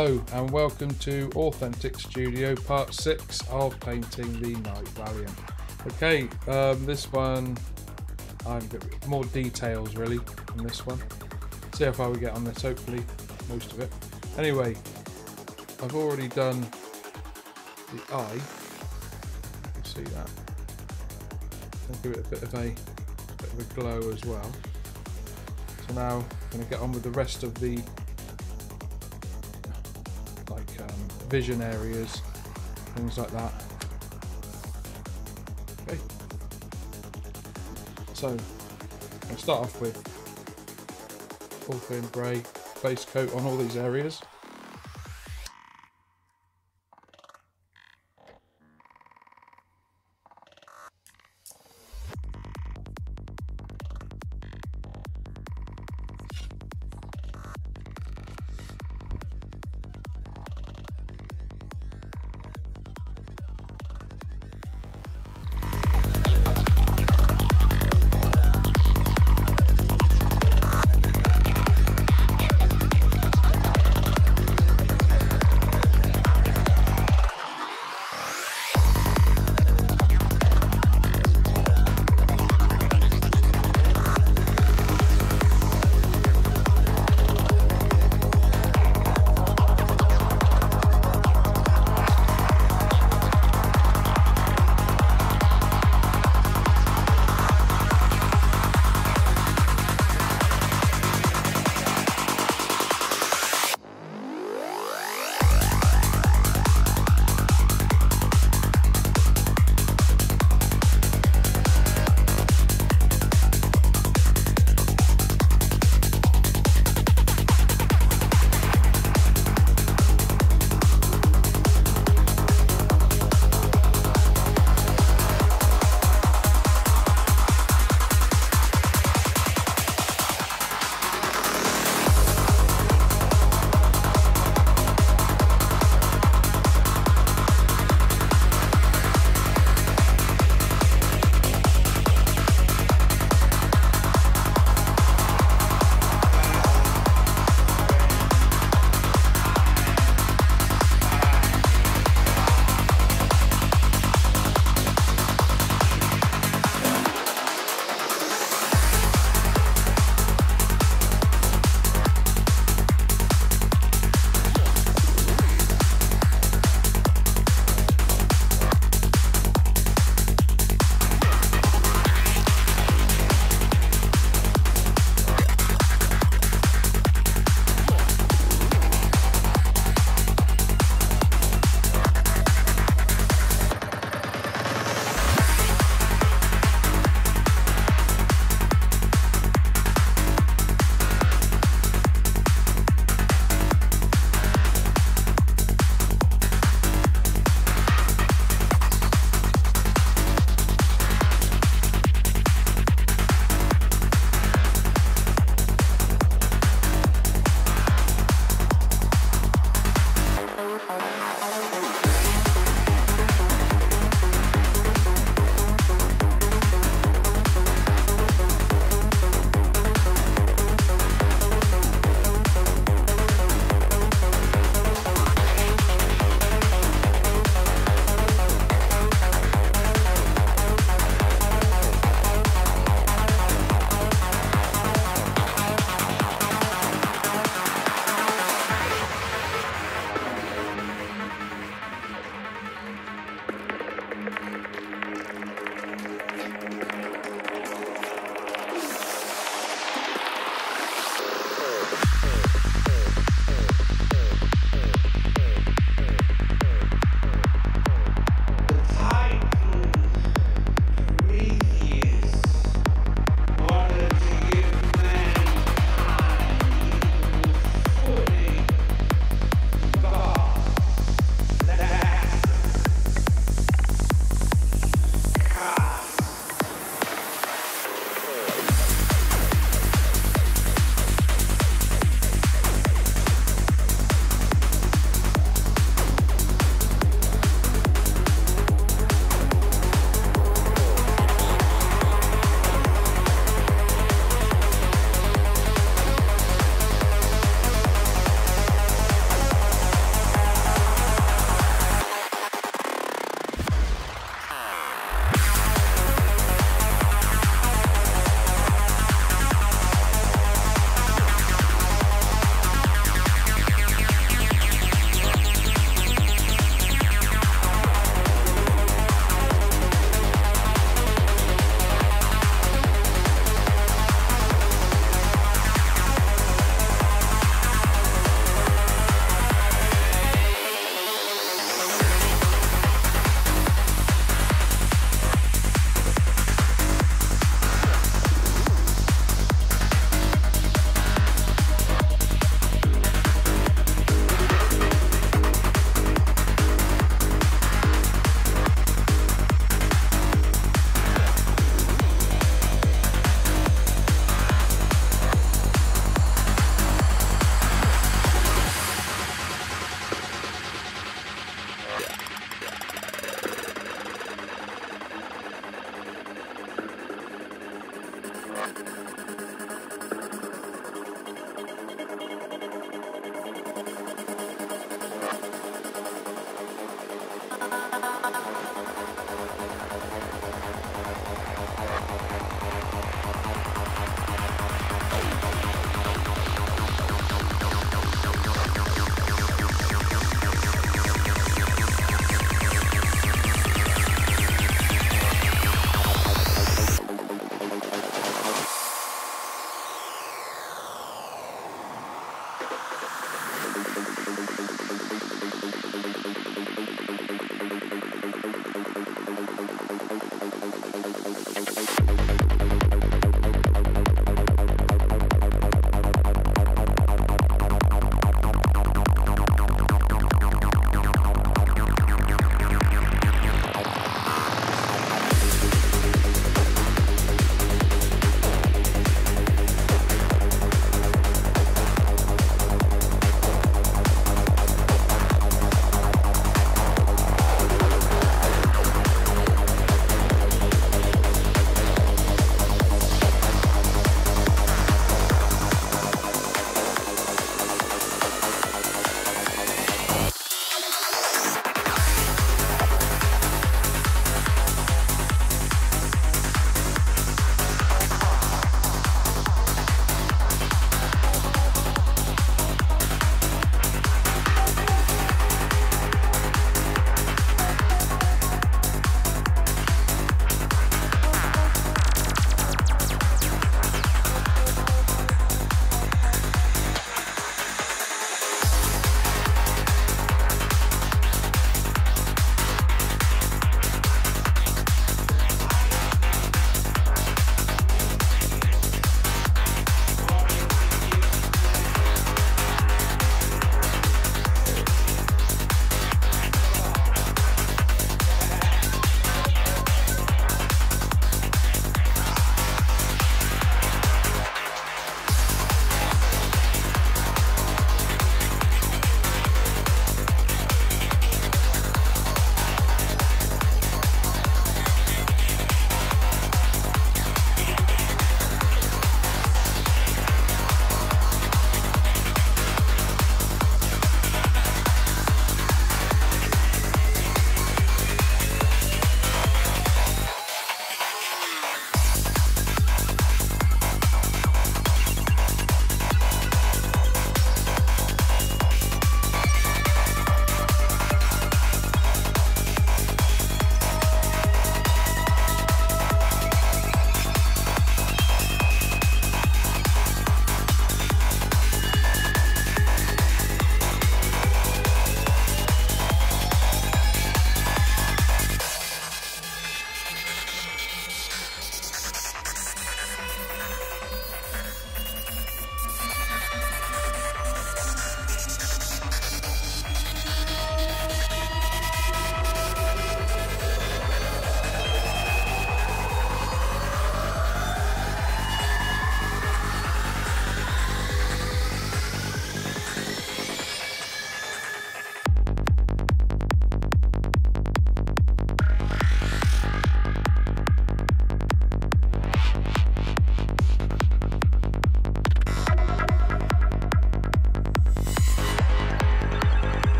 Hello and welcome to Authentic Studio part 6 of painting the Knight Valiant. Okay, um, this one, I've got more details really on this one. See how far we get on this, hopefully most of it. Anyway, I've already done the eye. You see that. I'll give it a bit of a, bit of a glow as well. So now I'm going to get on with the rest of the um, vision areas, things like that. Okay. So I'll start off with full film grey base coat on all these areas.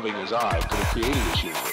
Loving as I could have created this